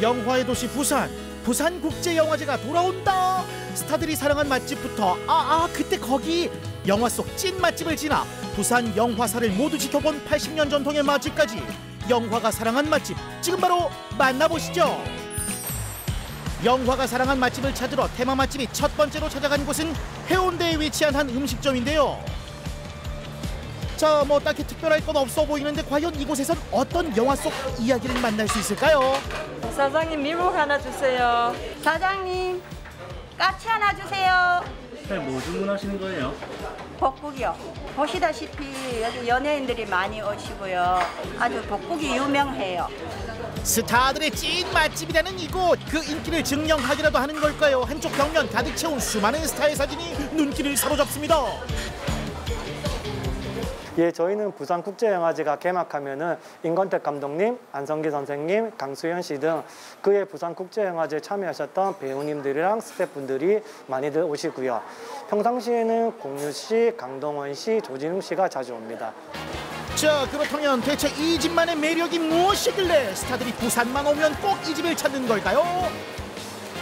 영화의 도시 부산. 부산국제영화제가 돌아온다. 스타들이 사랑한 맛집부터 아아 그때 거기. 영화 속 찐 맛집을 지나 부산 영화사를 모두 지켜본 80년 전통의 맛집까지 영화가 사랑한 맛집. 지금 바로 만나보시죠. 영화가 사랑한 맛집을 찾으러 테마 맛집이 첫 번째로 찾아간 곳은 해운대에 위치한 한 음식점인데요. 자 뭐 딱히 특별할 건 없어 보이는데 과연 이곳에선 어떤 영화 속 이야기를 만날 수 있을까요? 사장님 밀목 하나 주세요. 사장님, 까치 하나 주세요. 네, 뭐 주문하시는 거예요? 복국이요. 보시다시피 여기 연예인들이 많이 오시고요. 아주 복국이 유명해요. 스타들의 찐 맛집이라는 이곳 그 인기를 증명하기라도 하는 걸까요? 한쪽 벽면 가득 채운 수많은 스타의 사진이 눈길을 사로잡습니다. 예, 저희는 부산국제영화제가 개막하면은 임건택 감독님, 안성기 선생님, 강수현 씨 등 그의 부산국제영화제 참여하셨던 배우님들이랑 스태프분들이 많이들 오시고요. 평상시에는 공유 씨, 강동원 씨, 조진웅 씨가 자주 옵니다. 자 그렇다면 대체 이 집만의 매력이 무엇이길래 스타들이 부산만 오면 꼭 이 집을 찾는 걸까요?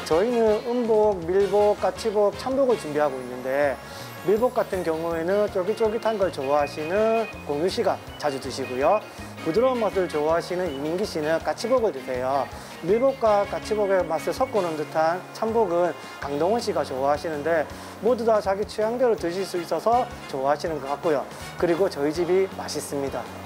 저희는 음복, 밀복, 까치복, 참복을 준비하고 있는데 밀복 같은 경우에는 쫄깃쫄깃한 걸 좋아하시는 공유 씨가 자주 드시고요. 부드러운 맛을 좋아하시는 이민기 씨는 까치복을 드세요. 밀복과 까치복의 맛을 섞어놓은 듯한 참복은 강동원 씨가 좋아하시는데 모두 다 자기 취향대로 드실 수 있어서 좋아하시는 것 같고요. 그리고 저희 집이 맛있습니다.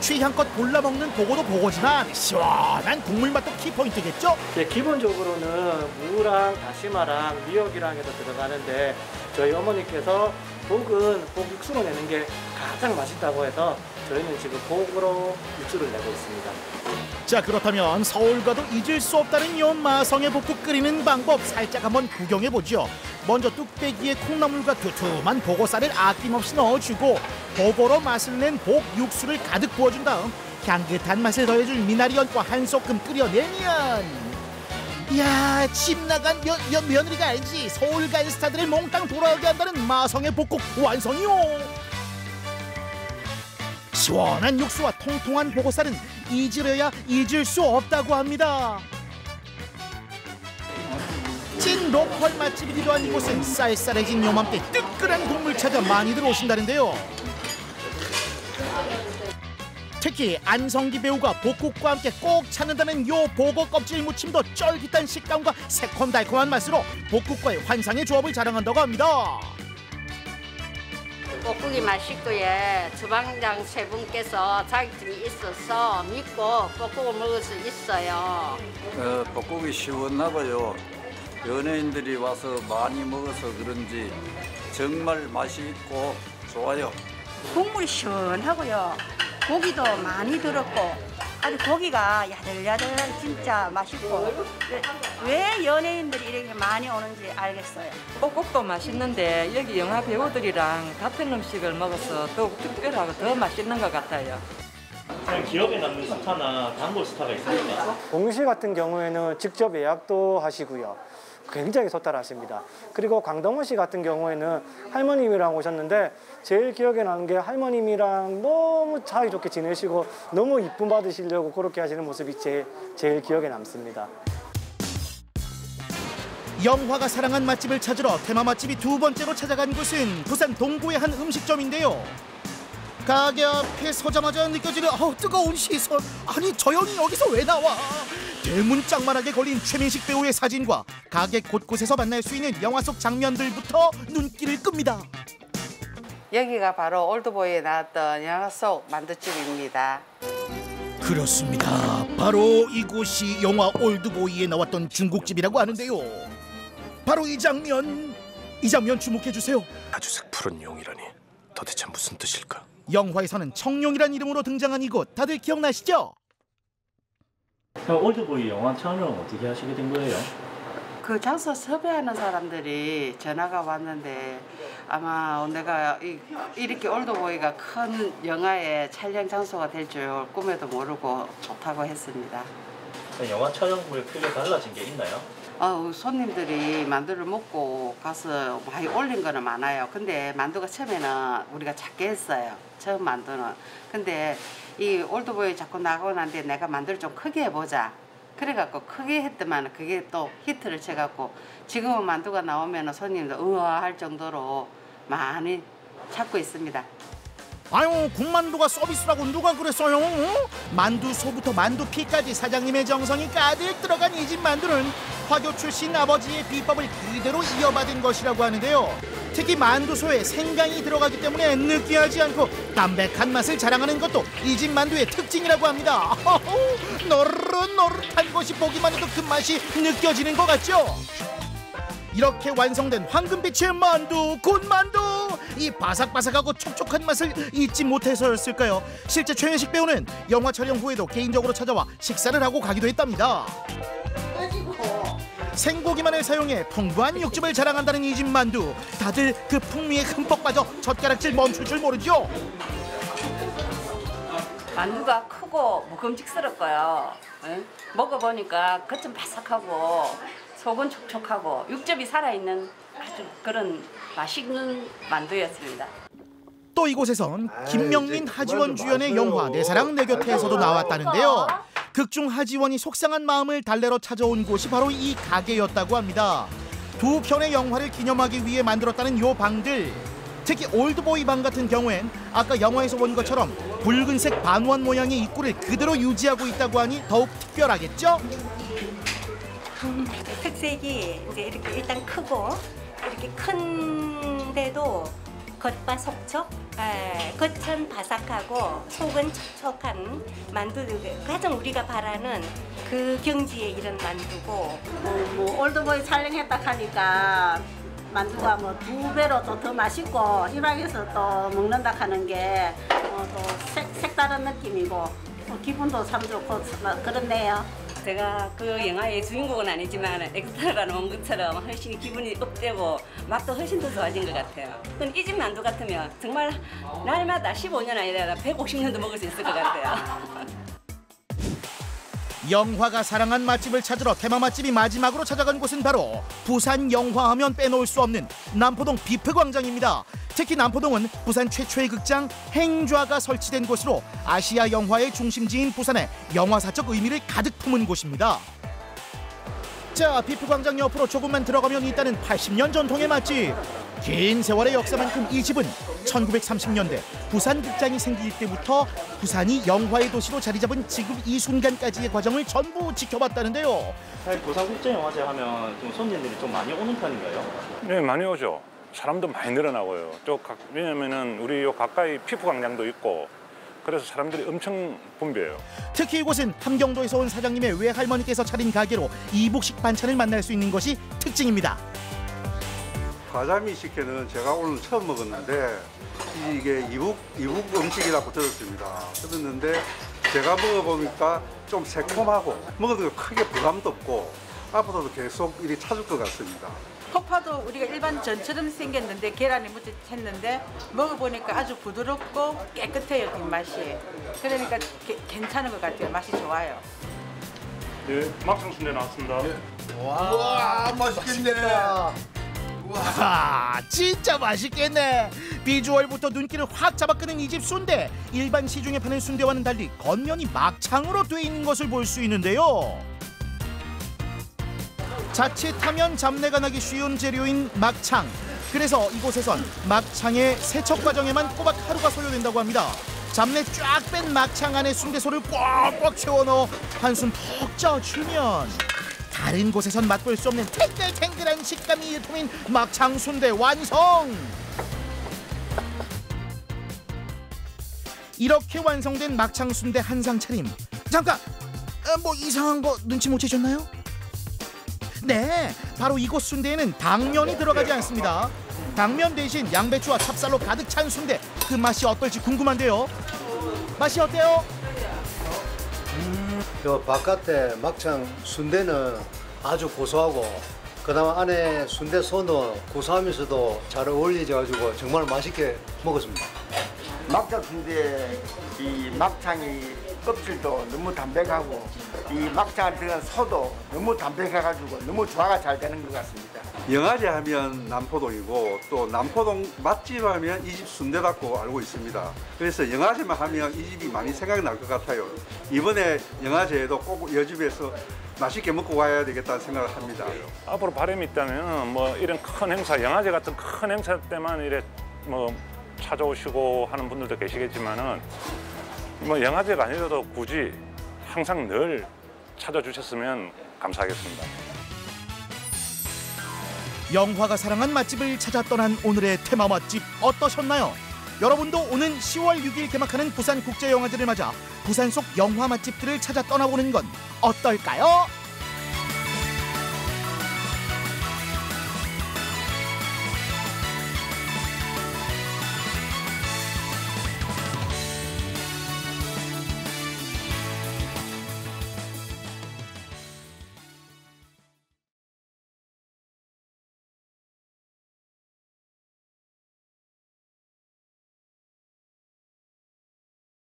취향껏 골라 먹는 보고도 보고지만 시원한 국물 맛도 키포인트겠죠? 예, 기본적으로는 무랑 다시마랑 미역이랑 해서 들어가는데 저희 어머니께서 복은 복 육수로 내는 게 가장 맛있다고 해서 저희는 지금 복으로 육수를 내고 있습니다. 자 그렇다면 서울과도 잊을 수 없다는 요 마성의 복국 끓이는 방법 살짝 한번 구경해 보죠. 먼저 뚝배기에 콩나물과 두툼한 보고살을 아낌없이 넣어주고 보고로 맛을 낸 복 육수를 가득 부어준 다음 향긋한 맛을 더해줄 미나리연과 한 소끔 끓여내면 이야 집 나간 며, 며, 며느리가 알지 서울 간 스타들을 몽땅 돌아오게 한다는 마성의 복국 완성이요. 시원한 육수와 통통한 보고살은 잊으려야 잊을 수 없다고 합니다. 찐 로컬 맛집이기도 한 이곳은 쌀쌀해진 요맘때 뜨끈한 국물 찾아 많이들 오신다는데요. 특히 안성기 배우가 복국과 함께 꼭 찾는다는 요 보고 껍질 무침도 쫄깃한 식감과 새콤달콤한 맛으로 복국과의 환상의 조합을 자랑한다고 합니다. 볶국이 맛있고요. 주방장 세 분께서 자격증이 있어서 믿고 볶국을 먹을 수 있어요. 어, 볶음이 시원나 봐요. 연예인들이 와서 많이 먹어서 그런지 정말 맛이 있고 좋아요. 국물이 시원하고요. 고기도 많이 들었고 아주 고기가 야들야들 진짜 맛있고 왜, 왜 연예인들이 이렇게 많이 오는지 알겠어요. 볶국도 맛있는데 여기 영화 배우들이랑 같은 음식을 먹어서 더욱 특별하고 더 맛있는 것 같아요. 그냥 기억에 남는 스타나 단골 스타가 있습니까? 씨 같은 경우에는 직접 예약도 하시고요. 굉장히 소탈하십니다. 그리고 강동원 씨 같은 경우에는 할머님이랑 오셨는데 제일 기억에 나는 게 할머님이랑 너무 사이좋게 지내시고 너무 이쁨 받으시려고 그렇게 하시는 모습이 제, 제일 기억에 남습니다. 영화가 사랑한 맛집을 찾으러 테마 맛집이 두 번째로 찾아간 곳은 부산 동구의 한 음식점인데요. 가게 앞에 서자마자 느껴지는 어우, 뜨거운 시선. 아니 저 형이 여기서 왜 나와? 대문짝만하게 걸린 최민식 배우의 사진과 가게 곳곳에서 만날 수 있는 영화 속 장면들부터 눈길을 끕니다. 여기가 바로 올드보이에 나왔던 영화 속 만두집입니다. 그렇습니다. 바로 이곳이 영화 올드보이에 나왔던 중국집이라고 하는데요. 바로 이 장면, 이 장면 주목해 주세요. 아주색 푸른 용이라니 도대체 무슨 뜻일까? 영화에서는 청룡이란 이름으로 등장한 이곳 다들 기억나시죠? 올드보이 영화 촬영 어떻게 하시게 된 거예요? 그 장소 섭외하는 사람들이 전화가 왔는데 아마 내가 이, 이렇게 올드보이가 큰 영화의 촬영 장소가 될 줄 꿈에도 모르고 좋다고 했습니다. 영화 촬영부에 크게 달라진 게 있나요? 어, 손님들이 만두를 먹고 가서 많이 올린 거는 많아요. 근데 만두가 처음에는 우리가 작게 했어요. 처음 만두는. 근데 이 올드보이 자꾸 나가고 난 뒤에 내가 만두를 좀 크게 해보자. 그래갖고 크게 했더만 그게 또 히트를 쳐갖고 지금은 만두가 나오면 손님들 우와 할 정도로 많이 찾고 있습니다. 아유 군만두가 서비스라고 누가 그랬어요? 어? 만두 소부터 만두 피까지 사장님의 정성이 가득 들어간 이 집 만두는 화교 출신 아버지의 비법을 그대로 이어받은 것이라고 하는데요. 특히 만두소에 생강이 들어가기 때문에 느끼하지 않고 담백한 맛을 자랑하는 것도 이 집 만두의 특징이라고 합니다. 노릇노릇한 것이 보기만 해도 그 맛이 느껴지는 것 같죠? 이렇게 완성된 황금빛의 만두, 군만두! 이 바삭바삭하고 촉촉한 맛을 잊지 못해서였을까요? 실제 최현식 배우는 영화 촬영 후에도 개인적으로 찾아와 식사를 하고 가기도 했답니다. 생고기만을 사용해 풍부한 육즙을 자랑한다는 이 집 만두. 다들 그 풍미에 흠뻑 빠져 젓가락질 멈출 줄 모르죠. 만두가 크고 먹음직스럽고요. 예? 먹어보니까 겉은 바삭하고 속은 촉촉하고 육즙이 살아있는 아주 그런 맛있는 만두였습니다. 또 이곳에선 김명민 하지원 주연의 영화 내 사랑 내 곁에서도 나왔다는데요. 극중 하지원이 속상한 마음을 달래러 찾아온 곳이 바로 이 가게였다고 합니다. 두 편의 영화를 기념하기 위해 만들었다는 요 방들. 특히 올드보이 방 같은 경우엔 아까 영화에서 본 것처럼 붉은색 반원 모양의 입구를 그대로 유지하고 있다고 하니 더욱 특별하겠죠? 특색이 이제 이렇게 일단 크고 이렇게 큰데도 겉바 속촉, 에, 겉은 바삭하고 속은 촉촉한 만두 가장 우리가 바라는 그 경지에 이런 만두고 뭐, 뭐 올드보이 촬영했다 하니까 만두가 뭐 두 배로 또 더 맛있고 이 방에서 또 먹는다 하는 게 어, 색다른 느낌이고 또 기분도 참 좋고 막 그렇네요. 제가 그 영화의 주인공은 아니지만 엑스트라로 온 것처럼 훨씬 기분이 up되고 맛도 훨씬 더 좋아진 것 같아요. 이 집 만두 같으면 정말 날마다 15년 아니라 150년도 먹을 수 있을 것 같아요. 영화가 사랑한 맛집을 찾으러 테마 맛집이 마지막으로 찾아간 곳은 바로 부산 영화하면 빼놓을 수 없는 남포동 비프 광장입니다. 특히 남포동은 부산 최초의 극장 행좌가 설치된 곳으로 아시아 영화의 중심지인 부산의 영화사적 의미를 가득 품은 곳입니다. 자, 비프 광장 옆으로 조금만 들어가면 있다는 80년 전통의 맛집. 긴 세월의 역사만큼 이 집은 1930년대 부산 극장이 생길 때부터 부산이 영화의 도시로 자리 잡은 지금 이 순간까지의 과정을 전부 지켜봤다는데요. 사실 부산 국제영화제 하면 좀 손님들이 좀 많이 오는 편인가요? 네, 많이 오죠. 사람도 많이 늘어나고요. 또 각, 왜냐면은 우리 요 가까이 피부 광장도 있고 그래서 사람들이 엄청 붐벼요. 특히 이곳은 함경도에서 온 사장님의 외할머니께서 차린 가게로 이북식 반찬을 만날 수 있는 것이 특징입니다. 가자미 식혜는 제가 오늘 처음 먹었는데 이게 이북 이북 음식이라고 들었습니다. 들었는데 제가 먹어보니까 좀 새콤하고 먹어도 크게 부담도 없고 앞으로도 계속 이리 찾을 것 같습니다. 폭파도 우리가 일반 전처럼 생겼는데 계란이 묻혔는데 먹어보니까 아주 부드럽고 깨끗해요 뒷맛이 그러니까 게- 괜찮은 것 같아요 맛이 좋아요 네, 막창 순대 나왔습니다. 와, 맛있겠네. 와, 진짜 맛있겠네. 비주얼부터 눈길을 확 잡아끄는 이 집 순대. 일반 시중에 파는 순대와는 달리 겉면이 막창으로 돼 있는 것을 볼 수 있는데요. 자칫하면 잡내가 나기 쉬운 재료인 막창. 그래서 이곳에선 막창의 세척 과정에만 꼬박 하루가 소요된다고 합니다. 잡내 쫙 뺀 막창 안에 순대소를 꽉꽉 채워 넣어 한숨 푹 쪄주면 다른 곳에선 맛볼 수 없는 탱글탱글한 식감이 일품인 막창 순대 완성! 이렇게 완성된 막창 순대 한 상 차림. 잠깐, 어, 뭐 이상한 거 눈치 못 채셨나요? 네, 바로 이곳 순대에는 당면이 들어가지 않습니다. 당면 대신 양배추와 찹쌀로 가득 찬 순대. 그 맛이 어떨지 궁금한데요. 맛이 어때요? 저 바깥에 막창 순대는 아주 고소하고 그다음 안에 순대 소도 고소하면서도 잘 어울리져 가지고 정말 맛있게 먹었습니다. 막창 순대 이 막창이 껍질도 너무 담백하고 이 막창 들어간 소도 너무 담백해가지고 너무 조화가 잘 되는 것 같습니다. 영화제 하면 남포동이고 또 남포동 맛집 하면 이 집 순대라고 알고 있습니다. 그래서 영화제만 하면 이 집이 많이 생각날 것 같아요. 이번에 영화제에도 꼭이 집에서 맛있게 먹고 와야 되겠다는 생각을 합니다. 앞으로 바람이 있다면 뭐 이런 큰 행사, 영화제 같은 큰 행사 때만 이래 뭐 찾아오시고 하는 분들도 계시겠지만은 뭐 영화제가 아니라도 굳이 항상 늘 찾아주셨으면 감사하겠습니다. 영화가 사랑한 맛집을 찾아 떠난 오늘의 테마 맛집 어떠셨나요? 여러분도 오는 10월 6일 개막하는 부산국제영화제를 맞아 부산 속 영화 맛집들을 찾아 떠나보는 건 어떨까요?